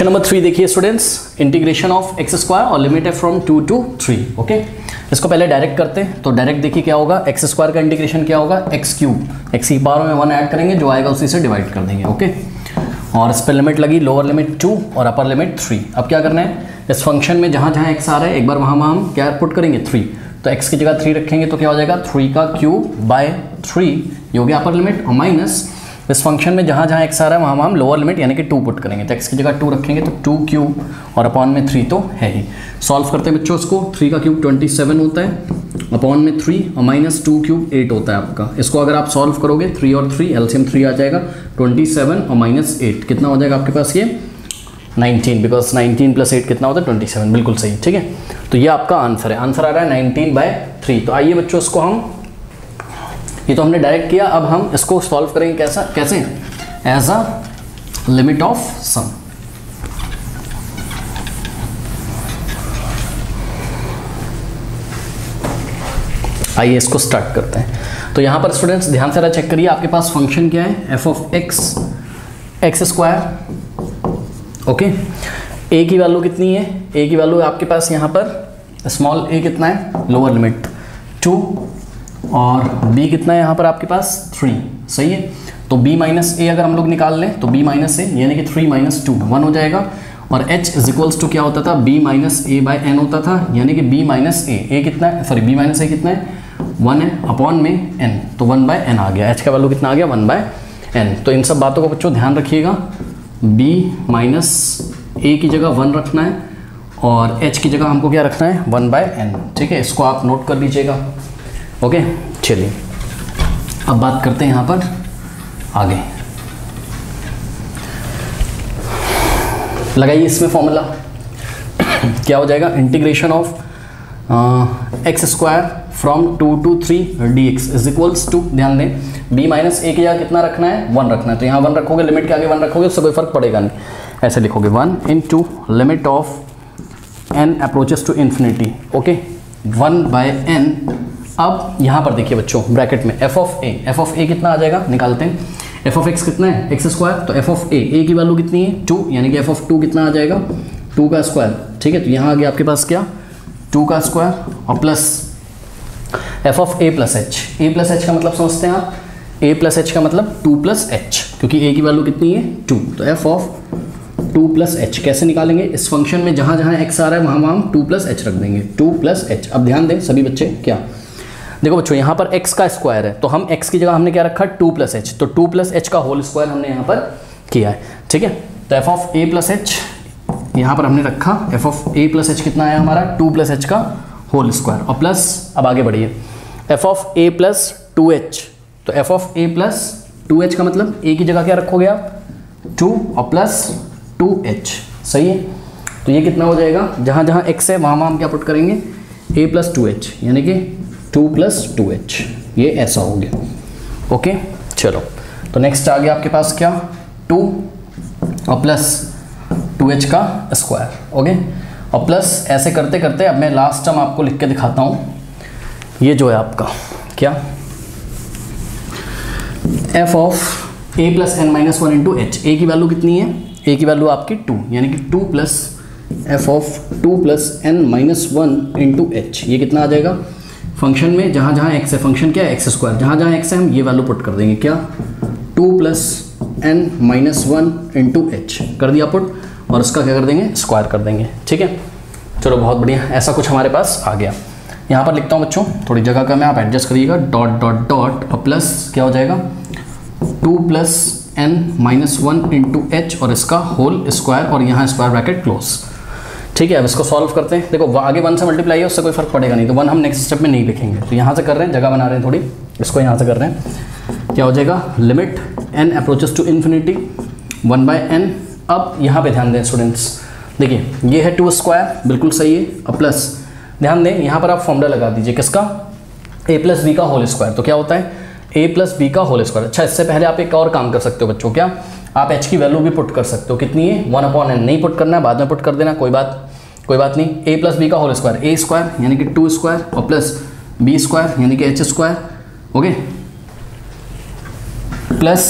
Question number three देखिए students integration of x square और limit है from two to three okay इसको पहले डायरेक्ट करते हैं तो डायरेक्ट देखिए क्या होगा? एक्स स्क्वायर का इंटीग्रेशन क्या होगा? एक्स क्यूब एक्स की पावर में वन ऐड करेंगे, जो आएगा उसी से डिवाइड कर देंगे ओके और इस पर लिमिट लगी लोअर लिमिट टू और अपर लिमिट थ्री अब क्या करना है? इस फ़ंक्शन में जहाँ जहाँ एक्स आ रहा है, एक बार वहाँ वहाँ हम क्या पुट करेंगे? थ्री तो एक्स की जगह थ्री रखेंगे तो क्या हो जाएगा? थ्री का क्यूब बाय थ्री ये हो गया अपर लिमिट और माइनस इस फ़ंक्शन में जहाँ जहाँ एक्स आ रहा है, वहाँ वहाँ हम लोअर लिमिट यानी कि टू पुट करेंगे। तो एक्स की जगह टू रखेंगे तो टू क्यूब और अपॉन में थ्री तो है ही। सॉल्व करते हैं बच्चों इसको। थ्री का क्यूब ट्वेंटी सेवन होता है। अपॉन में थ्री और माइनस टू क्यूब एट होता है आपका। इसको अगर आप सॉल्व करोगे थ्री और थ्री एल्सियम थ्री आ जाएगा। ट्वेंटी सेवन और माइनस एट कितना हो जाएगा आपके पास ये? Nineteen because nineteen plus eight कितना होता है? ट्वेंटी सेवन बिल्कुल सही, ठीक है? तो ये आपका आंसर है। आंसर आ रहा है नाइनटीन बाय थ्री तो आइए बच्चों इसको हम ये तो हमने डायरेक्ट किया, अब हम इसको सॉल्व करेंगे कैसा, कैसे? As a limit of sum आइए इसको स्टार्ट करते हैं। तो यहाँ पर स्टूडेंट्स ध्यान से चेक करिए, आपके पास फ़ंक्शन क्या है? F of x x square okay a की वैल्यू कितनी है? ए की वैल्यू आपके पास यहाँ पर स्मॉल ए कितना है? लोअर लिमिट टू और बी कितना है यहाँ पर आपके पास? थ्री सही है? तो b माइनस ए अगर हम लोग निकाल लें तो b माइनस ए यानी कि थ्री माइनस टू वन हो जाएगा। और h इज़ इक्वल्स टू क्या होता था? B minus a by n होता था, यानी कि b माइनस ए ए कितना है? सॉरी b माइनस ए कितना है? वन है अपॉन में n तो वन बाय एन आ गया। H का वैल्यू कितना आ गया? वन बाय एन तो इन सब बातों को बच्चों ध्यान रखिएगा। B माइनस ए की जगह वन रखना है, और h की जगह हमको क्या रखना है? वन बाय एन ठीक है? इसको आप नोट कर लीजिएगा ओके चलिए। अब बात करते हैं यहाँ पर, आगे। लगाइए इसमें फॉर्मूला क्या हो जाएगा? Integration of x square from two to three d x is equals to ध्यान दें बी माइनस ए की जगह कितना रखना है? वन रखना है। तो यहाँ वन रखोगे लिमिट के आगे वन रखोगे, उससे कोई फ़र्क पड़ेगा नहीं। ऐसे लिखोगे one in two limit of n approaches to infinity okay one by n अब यहाँ पर देखिए बच्चों ब्रैकेट में f of a f of a कितना आ जाएगा? निकालते हैं। एफ़ ऑफ़ एक्स कितना है? एक्स स्क्वायर तो एफ़ ऑफ़ ए ए की वैल्यू कितनी है? टू यानी कि एफ़ ऑफ़ टू कितना आ जाएगा? टू का स्क्वायर ठीक है? तो यहाँ आ गया आपके पास क्या? टू का स्क्वायर और plus f of a plus h a plus h का मतलब समझते हैं आप? ए प्लस एच का मतलब टू प्लस एच क्योंकि ए की वैल्यू कितनी है? टू तो f of two plus h कैसे निकालेंगे? इस फ़ंक्शन में जहाँ जहाँ एक्स आ रहा है, वहाँ वहाँ हम टू प्लस एच रख देंगे। टू प्लस एच अब ध्यान दें सभी बच्चे क्या? देखो बच्चों, यहाँ पर x का स्क्वायर है तो हम x की जगह हमने क्या रखा? टू प्लस एच तो टू प्लस एच का होल स्क्वायर हमने यहाँ पर किया है, ठीक है? तो f of a plus h यहाँ पर हमने रखा f of a plus h कितना है हमारा? टू प्लस एच का होल स्क्वायर और प्लस अब आगे बढ़िए। F of a plus two h तो f of a plus two h का मतलब ए की जगह क्या रखोगे आप? टू और प्लस टू एच सही है? तो ये कितना हो जाएगा? जहाँ जहाँ एक्स है, वहाँ वहाँ हम क्या पुट करेंगे? ए प्लस टू एच यानी कि टू प्लस टू एच। ये ऐसा हो गया। ओके? चलो। तो नेक्स्ट आ गया आपके पास क्या? टू और प्लस टू एच का स्क्वायर। ओके? और प्लस ऐसे करते करते अब मैं लास्ट टर्म आपको लिख के दिखाता हूँ। ये जो है आपका, क्या? F of a plus n minus one into h a की वैल्यू कितनी है? ए की वैल्यू आपकी टू यानी कि two plus f of two plus n minus one into h ये कितना आ जाएगा? फ़ंक्शन में जहाँ जहाँ एक्स है फ़ंक्शन क्या है? एक्स स्क्वायर जहाँ जहाँ एक्स है, हम ये वैल्यू पुट कर देंगे। क्या? Two plus n minus one into h कर दिया पुट और उसका क्या कर देंगे? स्क्वायर कर देंगे। ठीक है? चलो, बहुत बढ़िया। ऐसा कुछ हमारे पास आ गया। यहाँ पर लिखता हूँ बच्चों, थोड़ी जगह का मैं आप एडजस्ट करिएगा। डॉट डॉट डॉट और प्लस क्या हो जाएगा? Two plus n minus one into h और इसका होल स्क्वायर और यहाँ स्क्वायर ब्रैकेट क्लोज ठीक है, अब इसको सॉल्व करते हैं। देखो आगे वन से मल्टीप्लाई है उससे कोई फ़र्क पड़ेगा नहीं। तो वन हम नेक्स्ट स्टेप में नहीं लिखेंगे। तो यहाँ से कर रहे हैं, जगह बना रहे हैं थोड़ी। इसको यहाँ से कर रहे हैं। क्या हो जाएगा? Limit n approaches to infinity one by n अब यहाँ पे ध्यान दें स्टूडेंट्स देखिए, ये है टू स्क्वायर बिल्कुल सही है। अब प्लस ध्यान दें, यहाँ पर आप फॉर्मूला लगा दीजिए। किसका? ए प्लस बी का होल स्क्वायर तो क्या होता है? ए प्लस बी का होल स्क्वायर अच्छा इससे पहले आप एक और काम कर सकते हो बच्चों, क्या? आप एच की वैल्यू भी पुट कर सकते हो। कितनी है? वन अपॉन एन नहीं पुट करना है, बाद में पुट कर देना, कोई बात कोई बात नहीं ए प्लस बी का होल स्क्वायर ए स्क्वायर यानी कि टू स्क्वायर और प्लस बी स्क्वायर यानी कि h square okay plus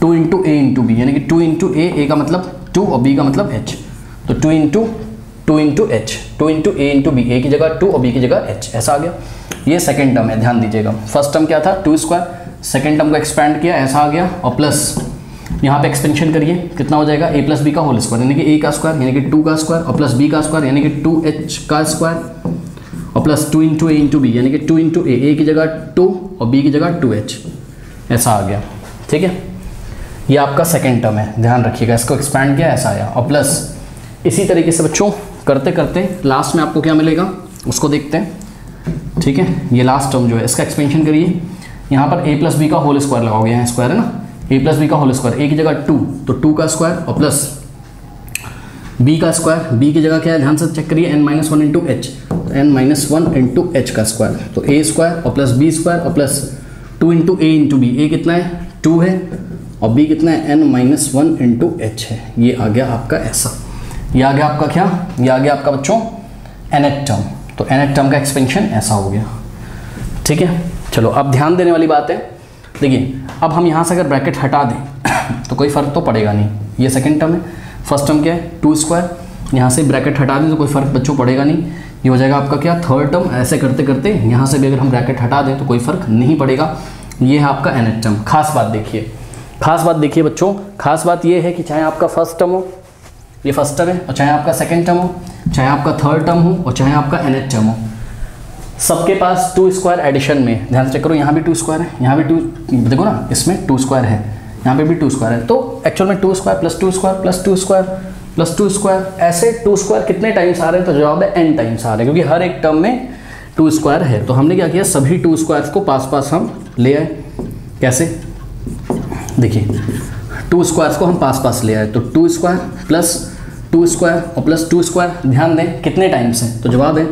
two into a into b यानी कि टू इंटू ए ए का मतलब टू और बी का मतलब एच तो two into two into h two into a into b a की जगह टू और बी की जगह एच ऐसा आ गया। ये सेकेंड टर्म है, ध्यान दीजिएगा। फ़र्स्ट टर्म क्या था? टू स्क्वायर सेकेंड टर्म को एक्सपैंड किया, ऐसा आ गया, और प्लस यहाँ पे एक्सपेंशन करिए, कितना हो जाएगा? ए प्लस बी का होल स्क्वायर यानी कि ए का स्क्वायर यानी कि टू का स्क्वायर और प्लस बी का स्क्वायर यानी कि टू एच का स्क्वायर और plus two into a into b यानी कि टू इंटू ए ए की जगह टू और बी की जगह टू एच ऐसा आ गया, ठीक है? ये आपका सेकेंड टर्म है, ध्यान रखिएगा, इसको एक्सपैंड किया, ऐसा आया। और प्लस इसी तरीके से बच्चों, करते करते लास्ट में आपको क्या मिलेगा? उसको देखते हैं, ठीक है? ये लास्ट टर्म जो है, इसका एक्सपेंशन करिए। यहाँ पर ए प्लस बी का होल स्क्वायर लगाओगे, यहाँ स्क्वायर है ना? ए प्लस बी का होल स्क्वायर ए की जगह टू तो टू का स्क्वायर और प्लस बी का स्क्वायर बी की जगह क्या है? ध्यान से चेक करिए n minus one into h n minus one into h का स्क्वायर तो ए स्क्वायर और प्लस बी स्क्वायर और plus two into a into b a कितना है? टू है. और बी कितना है? N minus one into h है. ये आ गया आपका ऐसा. ये आ गया आपका क्या? ये आ गया आपका बच्चों एनेट टर्म तो एनेट टर्म का एक्सपेंशन ऐसा हो गया. ठीक है? चलो, अब ध्यान देने वाली बात है। देखिए, अब हम यहाँ से अगर ब्रैकेट हटा दें तो कोई फ़र्क तो पड़ेगा नहीं। ये सेकेंड टर्म है। फ़र्स्ट टर्म क्या है? टू स्क्वायर यहाँ से ब्रैकेट हटा दें तो कोई फ़र्क बच्चों पड़ेगा नहीं। ये हो जाएगा आपका क्या? थर्ड टर्म ऐसे करते करते यहाँ से भी अगर हम ब्रैकेट हटा दें तो कोई फ़र्क नहीं पड़ेगा। ये है आपका एनेट टर्म खास बात देखिए। खास बात देखिए बच्चों। खास बात ये है कि चाहे आपका फ़र्स्ट टर्म हो, ये फ़र्स्ट टर्म है, और चाहे आपका सेकेंड टर्म हो, चाहे आपका थर्ड टर्म हो, और चाहे आपका एन टर्म हो। सबके पास टू स्क्वायर एडिशन में ध्यान से चेक करो यहाँ भी टू स्क्वायर है यहाँ भी टू देखो ना इसमें टू स्क्वायर है यहाँ पे भी टू स्क्वायर है तो एक्चुअल में two square plus two square plus two square plus two square ऐसे टू स्क्वायर कितने टाइम्स आ रहे हैं तो जवाब है एन टाइम्स आ रहे हैं क्योंकि हर एक टर्म में टू स्क्वायर है तो हमने क्या किया सभी टू स्क्वायर को पास पास हम ले आए कैसे देखिए टू स्क्वायर्स को हम पास पास ले आए तो two square plus two square और प्लस टू स्क्वायर ध्यान दें कितने टाइम्स हैं तो जवाब है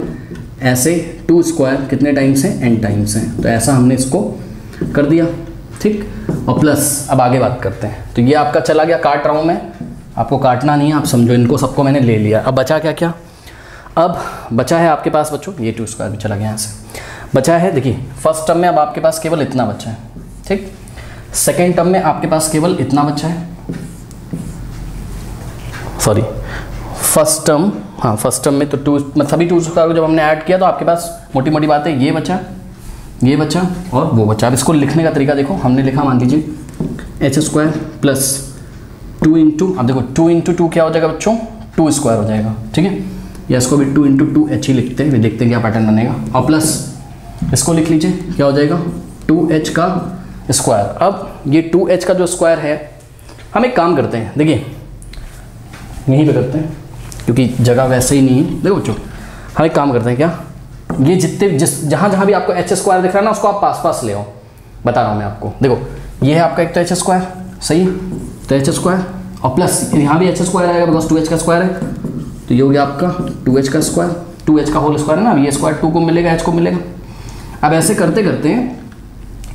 ऐसे टू स्क्वायर कितने टाइम्स हैं? एन टाइम्स हैं। तो ऐसा हमने इसको कर दिया, ठीक? और प्लस अब आगे बात करते हैं। तो ये आपका चला गया, काट रहा हूँ मैं। आपको काटना नहीं है, आप समझो, इनको सबको मैंने ले लिया। अब बचा क्या क्या अब बचा है आपके पास, बच्चों, ये टू स्क्वायर भी चला गया यहाँ से। बचा है, देखिए फ़र्स्ट टर्म में अब आपके पास केवल इतना बचा है, ठीक? सेकेंड टर्म में आपके पास केवल इतना बचा है। सॉरी फ़र्स्ट टर्म हाँ फ़र्स्ट टर्म में तो टू मतलब सभी टू स्क्वायर को जब हमने ऐड किया तो आपके पास मोटी मोटी बात है ये बचा ये बचा और वो बचा। अब इसको लिखने का तरीका देखो, हमने लिखा, मान लीजिए h square plus two into अब देखो टू इंटू टू क्या हो जाएगा बच्चों? टू स्क्वायर हो जाएगा, ठीक है? या इसको भी टू इंटू टू एच ही लिखते हैं देखते हैं क्या पैटर्न बनेगा। और प्लस इसको लिख लीजिए, क्या हो जाएगा? टू एच का स्क्वायर अब ये टू एच का जो स्क्वायर है, हम एक काम करते हैं, देखिए, यहीं पे करते हैं। क्योंकि जगह वैसे ही नहीं है। देखो बच्चों हम एक काम करते हैं क्या? ये जितने जिस जहाँ जहाँ भी आपको एच स्क्वायर दिख रहा है ना, उसको आप पास पास ले आओ। बता रहा हूँ मैं आपको। देखो, ये है आपका एक तो एच स्क्वायर सही? तो एच स्क्वायर और प्लस यहाँ भी एच स्क्वायर आएगा बिकॉज़ टू एच का स्क्वायर है। तो ये हो गया आपका टू एच का स्क्वायर टू एच का होल स्क्वायर है ना ये स्क्वायर टू को मिलेगा एच को मिलेगा। अब ऐसे करते करते,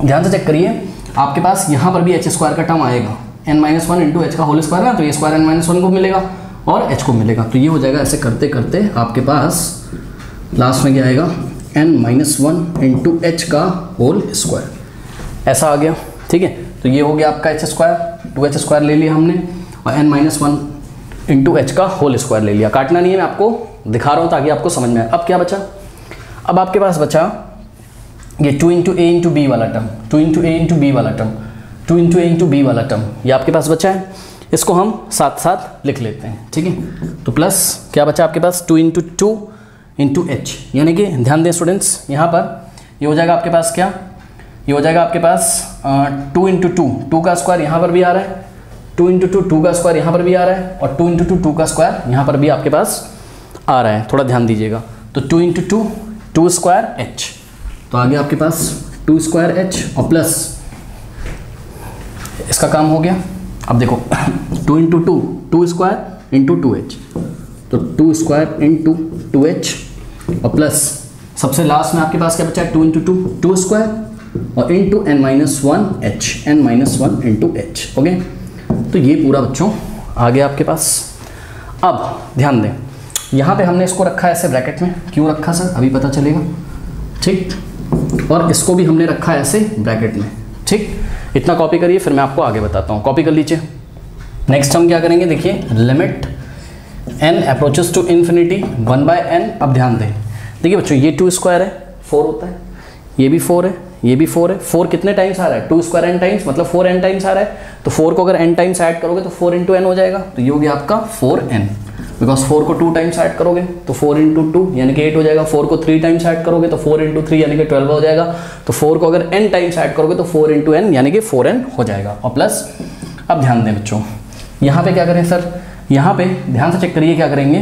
ध्यान से चेक करिए, आपके पास यहाँ पर भी एच स्क्वायर का टर्म आएगा। N minus one into h का होल स्क्वायर ना तो ये स्क्वायर एन माइनस वन को मिलेगा। और एच को मिलेगा। तो ये हो जाएगा ऐसे करते करते आपके पास लास्ट में क्या आएगा? N minus one into h का होल स्क्वायर ऐसा आ गया, ठीक है? तो ये हो गया आपका h square two h square ले लिया हमने और n minus one into h का होल स्क्वायर ले लिया। काटना नहीं है, मैं आपको दिखा रहा हूँ ताकि आपको समझ में आए। अब क्या बचा? अब आपके पास बचा ये two into a into b वाला term two into a into b वाला term two into a into b वाला टर्म ये आपके पास बचा है। इसको हम साथ साथ लिख लेते हैं, ठीक है? तो प्लस क्या बचा आपके पास? Two into two into h यानी कि, ध्यान दें स्टूडेंट्स यहाँ पर ये हो जाएगा आपके पास क्या? ये हो जाएगा आपके पास टू इंटू टू टू का स्क्वायर यहाँ पर भी आ रहा है। टू इंटू टू टू का स्क्वायर यहाँ पर भी आ रहा है और टू इंटू टू टू का स्क्वायर यहाँ पर भी आपके पास आ रहा है। थोड़ा ध्यान दीजिएगा। तो two into two two square h तो आगे आपके पास टू स्क्वायर एच और प्लस इसका काम हो गया। अब देखो two into two two square into two h तो two square into two h और प्लस सबसे लास्ट में आपके पास क्या बचा है? Two into two two square और into n minus one h n minus one into h okay तो ये पूरा बच्चों, आ गया आपके पास। अब ध्यान दें, यहाँ पे हमने इसको रखा है ऐसे ब्रैकेट में। क्यों रखा सर? अभी पता चलेगा। ठीक? और इसको भी हमने रखा है ऐसे ब्रैकेट में। ठीक? इतना कॉपी करिए, फिर मैं आपको आगे बताता हूँ। कॉपी कर लीजिए। नेक्स्ट हम क्या करेंगे? देखिए limit n approaches to infinity one by n अब ध्यान दें। देखिए बच्चों, ये टू स्क्वायर है फोर होता है। ये भी फोर है, ये भी फोर है। फोर कितने टाइम्स आ रहा है? टू स्क्वायर एन टाइम्स मतलब फोर एन टाइम्स आ रहा है। तो फोर को अगर एन टाइम्स ऐड करोगे तो फोर इंटू एन हो जाएगा। तो ये हो गया आपका फोर एन बिकॉज़ फोर को टू टाइम्स ऐड करोगे तो फोर इंटू टू यानी कि एट हो जाएगा। फोर को थ्री टाइम्स ऐड करोगे तो फोर इंटू थ्री यानी कि ट्वेल्व हो जाएगा। तो फोर को अगर एन टाइम्स ऐड करोगे तो फोर इंटू एन यानी कि फोर एन हो जाएगा। और प्लस अब ध्यान दें बच्चों, यहाँ पे क्या करें सर? यहाँ पे ध्यान से चेक करिए क्या करेंगे।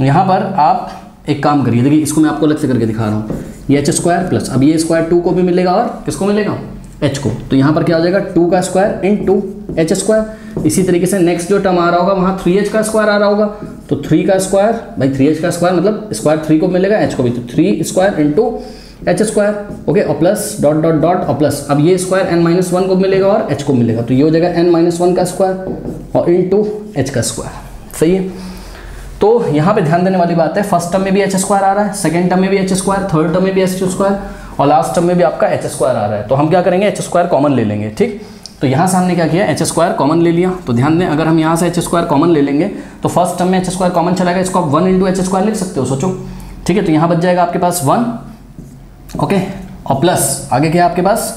यहाँ पर आप एक काम करिए, देखिए, इसको मैं आपको अलग से करके दिखा रहा हूँ। ये एच स्क्वायर प्लस अब ये स्क्वायर टू को भी मिलेगा और किसको मिलेगा? एच को। तो यहाँ पर क्या हो जाएगा? टू का square in to h square इसी तरीके से नेक्स्ट जो टर्म आ रहा होगा, वहाँ थ्री एच का स्क्वायर आ रहा होगा। तो थ्री का स्क्वायर भाई थ्री एच का स्क्वायर मतलब स्क्वायर थ्री को मिलेगा एच को भी तो three square into h square okay और प्लस डॉट डॉट डॉट और प्लस अब ये स्क्वायर एन माइनस वन को मिलेगा और एच को मिलेगा तो ये हो जाएगा एन माइनस वन का स्क्वायर और इन टू एच का स्क्वायर सही है? तो यहाँ पे ध्यान देने वाली बात है फ़र्स्ट टर्म में भी एच स्क्वायर आ रहा है सेकंड टर्म में भी एच स्क्वायर थर्ड टर्म में भी एच स्क्वायर और लास्ट टर्म में भी आपका एच स्क्वायर आ रहा है। तो हम क्या करेंगे एच स्क्वायर कॉमन ले लेंगे, ठीक? तो यहाँ से हमने क्या किया? एच स्क्वायर कॉमन ले लिया। तो ध्यान दें, अगर हम यहाँ से एच स्क्वायर कॉमन ले लेंगे तो फ़र्स्ट टर्म में एच स्क्वायर कॉमन चलाएगा इसको आप वन इंटू एच स्क्वायर लिख सकते हो, सोचो। ठीक है? तो यहाँ बच जाएगा आपके पास वन ओके और प्लस आगे क्या आपके पास?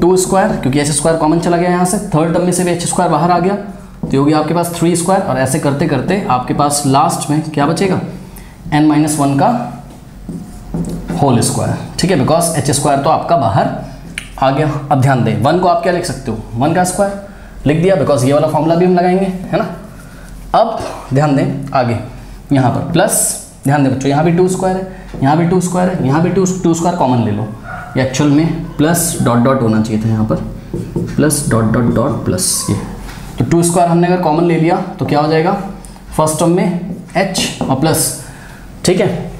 टू स्क्वायर क्योंकि एच स्क्वायर कॉमन चला गया यहाँ से। थर्ड टर्म में से भी एच स्क्वायर बाहर आ गया। तो होगी आपके पास थ्री स्क्वायर और ऐसे करते करते आपके पास लास्ट में क्या बचेगा? एन माइनस वन का होल स्क्वायर ठीक है? बिकॉज़ एच स्क्वायर तो आपका बाहर आ गया अब ध्यान दें, वन को आप क्या लिख सकते हो? वन का स्क्वायर लिख दिया बिकॉज़ ये वाला फॉर्मूला भी हम लगाएँगे, है ना? अब ध्यान दें, आगे, यहाँ पर प्लस ध्यान दें बच्चों, यहाँ भी टू स्क्वायर है, यहाँ भी टू स्क्वायर है, यहाँ भी टू टू स्क्वायर कॉमन ले लो। ये एक्चुअल में प्लस डॉट डॉट होना चाहिए था यहाँ पर। Plus dot dot dot plus ये। तो टू स्क्वायर हमने अगर कॉमन ले लिया तो क्या हो जाएगा? फ़र्स्ट टर्म में एच और प्लस ठीक है?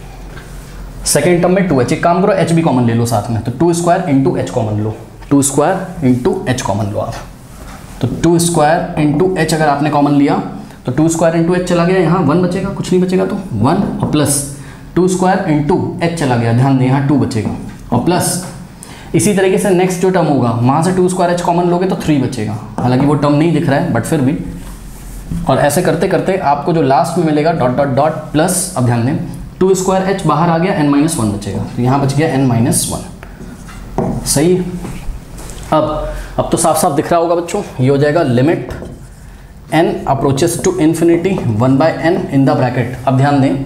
सेकेंड टर्म में टू एच एक काम करो एच भी कॉमन ले लो साथ में। तो two square into h common लो। Two square into h common लो आप। तो टू स्क्वायर इंटू एच अगर आपने कॉमन लिया तो टू स्क्वायर इंटू एच चला गया यहाँ। वन बचेगा, कुछ नहीं बचेगा तो वन और plus two square into h चला गया, ध्यान दें यहाँ टू बचेगा। और प्लस इसी तरीके से नेक्स्ट जो टर्म होगा, वहाँ से टू स्क्वायर एच कॉमन लोगे तो थ्री बचेगा। हालाँकि वो टर्म नहीं दिख रहा है बट फिर भी। और ऐसे करते करते आपको जो लास्ट में मिलेगा डॉट डॉट डॉट प्लस अब ध्यान दें। टू स्क्वायर एच बाहर आ गया एन माइनस वन बचेगा। तो यहाँ बच गया एन माइनस वन। सही? अब अब तो साफ़ साफ़ दिख रहा होगा बच्चों, ये हो जाएगा limit n approaches to infinity one by n in the bracket अब ध्यान दें,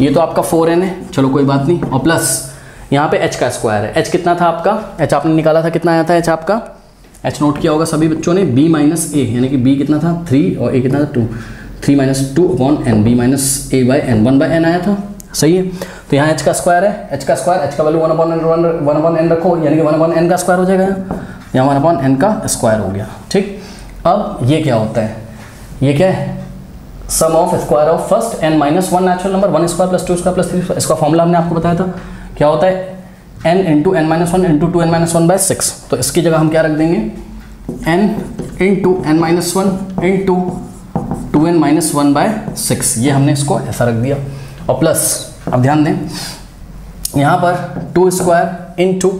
ये तो आपका फोर एन है, चलो कोई बात नहीं। और प्लस यहाँ पे एच का स्क्वायर है। एच कितना था आपका? एच आपने निकाला था, कितना आया था एच आपका? एच नोट किया होगा सभी बच्चों ने बी माइनस ए यानी कि बी कितना था? थ्री और ए कितना था? Two three minus two upon n b minus a by n one by n आया था। सही है? तो यहाँ एच का स्क्वायर है एच का स्क्वायर एच का value one upon one one upon n रखो, यानी कि वन अपॉन एन का स्क्वायर हो जाएगा यहाँ। वन अपॉन एन का स्क्वायर हो गया, ठीक? अब ये क्या होता है? ये क्या है? Sum of square of first n minus one natural number one square plus two square plus three इसका फॉर्मूला हमने आपको बताया था। क्या होता है? N into n minus one into two n minus one by six तो इसकी जगह हम क्या रख देंगे? N into n minus one into two n minus one by six ये हमने इसको ऐसा रख दिया। और प्लस अब ध्यान दें यहाँ पर two square into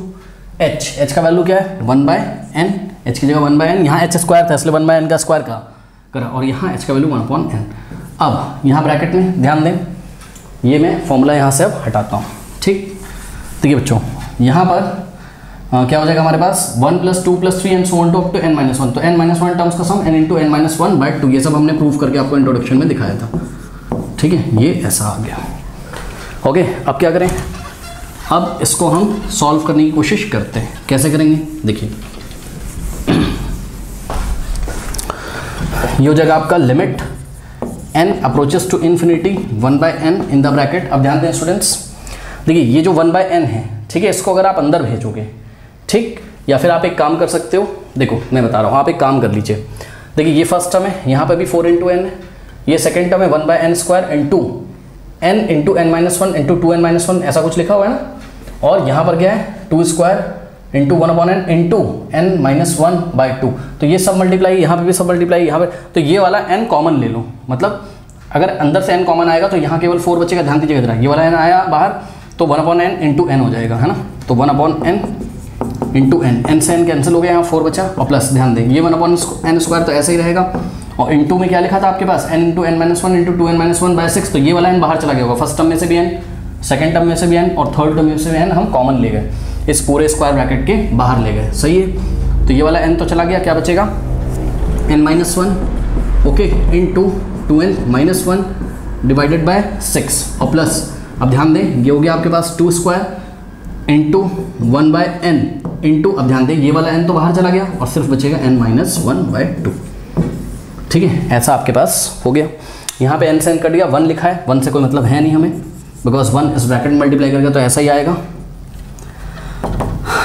h h का वैल्यू क्या है? वन बाय एन एच की जगह वन बाय एन यहाँ एच स्क्वायर था इसलिए वन बाय एन का स्क्वायर का करा। और यहाँ एच का वैल्यू वन अपॉन एन अब यहाँ ब्रैकेट में ध्यान दें ये मैं फॉर्मूला यहाँ से अब हटाता हूँ ठीक? देखिए बच्चों यहाँ पर आ, क्या हो जाएगा हमारे पास? One plus two plus three n so one two up to n minus one तो एन माइनस वन टर्म्स का sum n into n minus one by two ये सब हमने प्रूव करके आपको इंट्रोडक्शन में दिखाया था। ठीक है, ये ऐसा आ गया। ओके अब क्या करें? अब इसको हम सॉल्व करने की कोशिश करते हैं। कैसे करेंगे? देखिए। ये हो जाएगा आपका limit n approaches to infinity one by n in the bracket अब ध्यान दें स्टूडेंट्स देखिए, ये जो वन बाय एन है, ठीक है, इसको अगर आप अंदर भेजोगे, ठीक, या फिर आप एक काम कर सकते हो। देखो, मैं बता रहा हूँ, आप एक काम कर लीजिए। देखिए, ये फ़र्स्ट टर्म है, यहाँ पर भी फोर इंटू एन है। ये सेकेंड टर्म है one by n square into n into n minus one into two n minus one ऐसा कुछ लिखा हुआ है ना? और यहाँ पर क्या है? Two square into one upon n into n minus one by two तो ये सब मल्टीप्लाई यहाँ पे भी सब मल्टीप्लाई यहाँ पे तो ये वाला एन कॉमन ले लो। मतलब अगर अंदर से एन कॉमन आएगा तो यहाँ केवल फोर बच्चे का ध्यान दीजिएगा ये वाला एन आया बाहर तो one upon n into n हो जाएगा, है ना? तो one upon n into n n से एन कैंसिल हो गया, यहाँ फोर बचा, और प्लस ध्यान दें। ये वन अपॉन एन स्क्वायर तो ऐसे ही रहेगा। और इन में क्या लिखा था आपके पास? N into n minus one into two n minus one by six तो ये वाला एन बाहर चला गया होगा। फ़र्स्ट टर्म में से भी एन सेकंड टर्म में से भी एन और थर्ड टर्म में से भी एन हम कॉमन ले गए। इस पूरे स्क्वायर ब्रैकेट के बाहर ले गए। सही है? तो ये वाला एन तो चला गया, क्या बचेगा? N minus one okay into two n minus one divided by six और प्लस अब ध्यान दें, ये हो गया आपके पास two square into one by n into अब ध्यान दें, ये वाला एन तो बाहर चला गया और सिर्फ़ बचेगा n minus one by two ठीक है? ऐसा आपके पास हो गया। यहाँ पे एन से एन कट गया वन लिखा है। वन से कोई मतलब है नहीं हमें। बिकॉज़ वन इस ब्रैकेट मल्टीप्लाई करेगा तो ऐसा ही आएगा।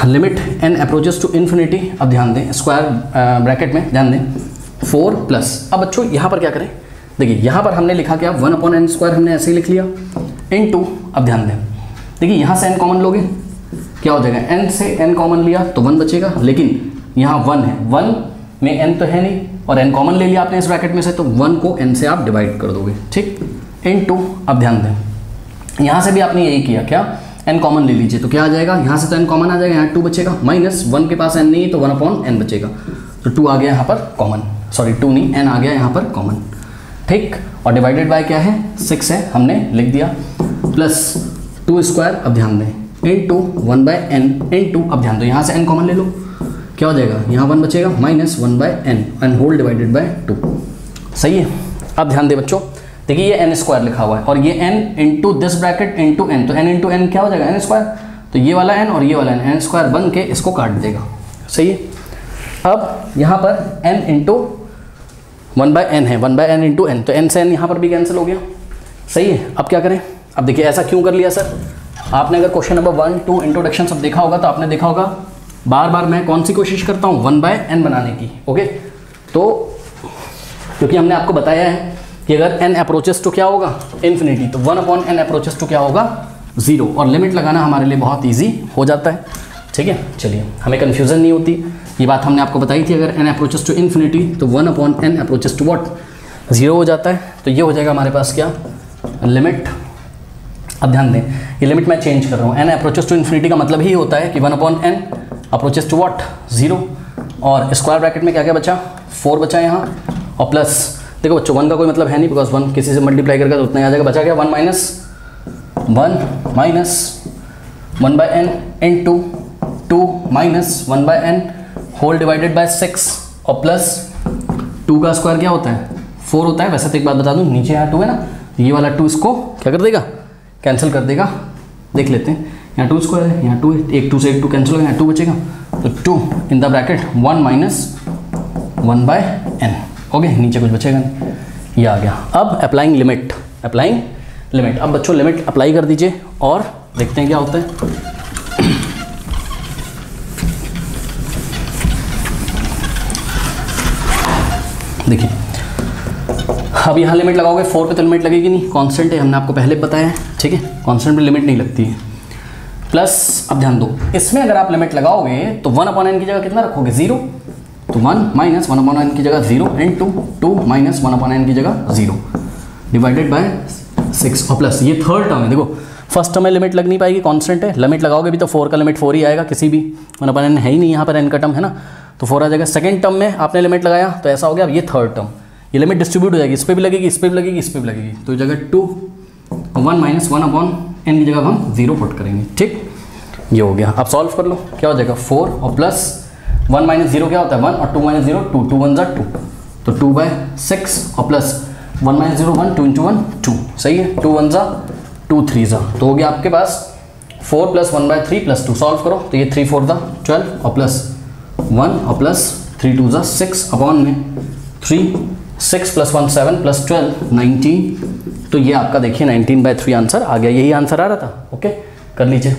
Limit n approaches to infinity अब ध्यान दें स्क्वायर ब्रैकेट में, ध्यान दें। फोर प्लस अब बच्चों, यहाँ पर क्या करें? देखिए, यहाँ पर हमने लिखा क्या? वन अपॉन एन स्क्वायर हमने ऐसे ही लिख लिया। इन टू अब ध्यान दें। देखिए, यहाँ से एन कॉमन लोगे। क्या हो जाएगा? एन से एन कॉमन लिया तो वन बचेगा। लेकिन यहाँ वन है। वन में एन तो है नहीं। और एन कॉमन ले लिया आपने इस ब्रैकेट में से तो वन को एन से आप डिवाइड कर दोगे, ठीक? इन टू अब ध्यान दें। यहाँ से भी आपने यही किया, क्या? एन कॉमन ले लीजिए तो क्या आ जाएगा? यहाँ से तो एन कॉमन आ जाएगा, यहाँ टू बचेगा। माइनस वन के पास एन नहीं है तो वन अपॉन एन बचेगा। तो टू आ गया यहाँ पर कॉमन सॉरी टू नहीं एन आ गया यहाँ पर कॉमन ठीक? और डिवाइडेड बाय क्या है? सिक्स है, हमने लिख दिया। प्लस टू स्क्वायर अब ध्यान दें। Into one by n into अब ध्यान दो। यहाँ से एन कॉमन ले लो। क्या हो जाएगा? यहाँ वन बचेगा minus one by n n whole divided by two सही है? अब ध्यान दे बच्चों, देखिए ये एन स्क्वायर लिखा हुआ है, और ये n into this bracket into n तो एन इंटू एन क्या हो जाएगा? एन स्क्वायर तो ये वाला एन और ये वाला एन एन स्क्वायर बन के इसको काट देगा। सही है? अब यहाँ पर n into one by n है one by n into n तो एन से एन यहाँ पर भी कैंसिल हो गया। सही है? अब क्या करें? अब देखिए ऐसा क्यों कर लिया सर आपने अगर question number one two introduction सब देखा होगा तो आपने देखा होगा बार बार मैं कौन सी कोशिश करता हूँ? वन बाय एन बनाने की ओके तो क्योंकि हमने आपको बताया है कि अगर एन अप्रोचेस टू क्या होगा? इन्फिनिटी तो one upon n approaches to क्या होगा? ज़ीरो और लिमिट लगाना हमारे लिए बहुत ईजी हो जाता है, ठीक है? चलिए, हमें कन्फ्यूज़न नहीं होती। ये बात हमने आपको बताई थी, अगर एन अप्रोचेस टू इन्फिनिटी तो one upon n approaches to what zero हो जाता है। तो ये हो जाएगा हमारे पास क्या? लिमिट अब ध्यान दें, ये लिमिट मैं चेंज कर रहा हूँ। एन अप्रोचेस टू इन्फिनिटी का मतलब ही होता है कि one upon n approaches to what zero और स्क्वायर ब्रैकेट में क्या क्या बचा? फोर बचा यहाँ. और प्लस देखो बच्चों वन का कोई मतलब है नहीं बिकॉज़ वन किसी से मल्टीप्लाई करके तो उतना ही आ जाएगा। बचा गया one minus one minus one by n in two two minus one by n whole divided by six और प्लस टू का स्क्वायर क्या होता है? फोर होता है। वैसे तो एक बात बता दूँ, नीचे यहाँ टू है ना? ये वाला टू इसको क्या कर देगा? कैंसिल कर देगा। देख लेते हैं। यहाँ टू स्क्वायर है, यहाँ टू है एक टू से एक टू कैंसिल यहाँ टू बचेगा। तो two in the bracket one minus one by n okay नीचे कुछ बचेगा नहीं। ये आ गया। अब अप्लाइंग लिमिट अप्लाइंग लिमिट अब बच्चों लिमिट अप्लाई कर दीजिए और देखते हैं क्या होता है। देखिए, अब यहाँ लिमिट लगाओगे फोर पे तो लिमिट लगेगी नहीं। कांस्टेंट है, हमने आपको पहले बताया है, ठीक है? कांस्टेंट पे लिमिट नहीं लगती है। प्लस अब ध्यान दो, इसमें अगर आप लिमिट लगाओगे तो वन अपॉन एन की जगह कितना रखोगे? ज़ीरो तो one minus one upon n की जगह zero in two two minus one upon n की जगह ज़ीरो डिवाइडेड बाय सिक्स और प्लस ये थर्ड टर्म है, देखो। फ़र्स्ट टर्म में लिमिट लग नहीं पाएगी कॉन्स्टेंट है। लिमिट लगाओगे भी तो फोर का लिमिट फोर ही आएगा, किसी भी वन अपॉन एन है ही नहीं, यहाँ पर एन का टर्म है ना। तो फोर आ जाएगा। सेकंड टर्म में आपने लिमिट लगाया तो ऐसा हो गया, अब ये थर्ड टर्म ये लिमिट डिस्ट्रीब्यूट हो जाएगी, इस पर भी लगेगी, इस पर भी लगेगी, इस पर भी लगेगी। तो जगह two one minus one upon n की जगह हम ज़ीरो पुट करेंगे, ठीक? ये हो गया। अब सॉल्व कर लो। क्या हो जाएगा? फोर और प्लस वन माइनस ज़ीरो क्या होता है? वन और two minus zero two two one ज़ा टू तो टू बाय सिक्स और plus one minus zero one two into one two सही है? टू वन ज़ा टू थ्री ज़ा तो हो गया आपके पास four plus one by three plus two solve करो। तो ये थ्री फोर ज़ा ट्वेल्व और प्लस वन और प्लस थ्री टू ज़ा सिक्स अपॉन में three six plus one seven plus twelve nineteen. तो ये आपका देखिए नाइनटीन बाय थ्री आंसर आ गया यही आंसर आ रहा था। ओके? कर लीजिए।